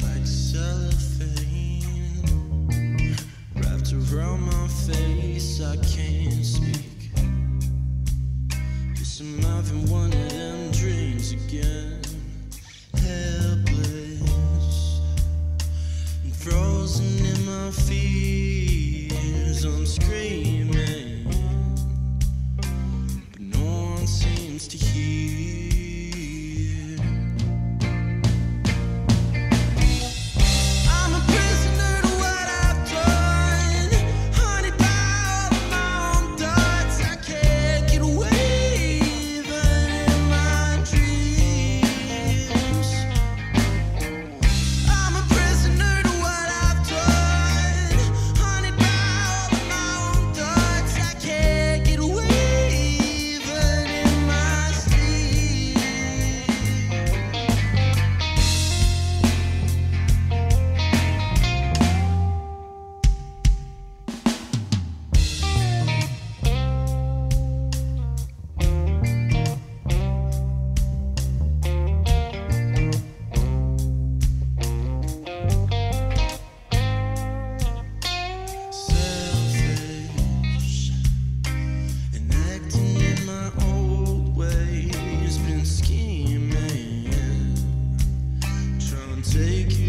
Like cellophane wrapped around my face, I can't speak. Guess I'm one of them dreams again. Helpless and frozen in my fears, I'm screaming, to hear. take you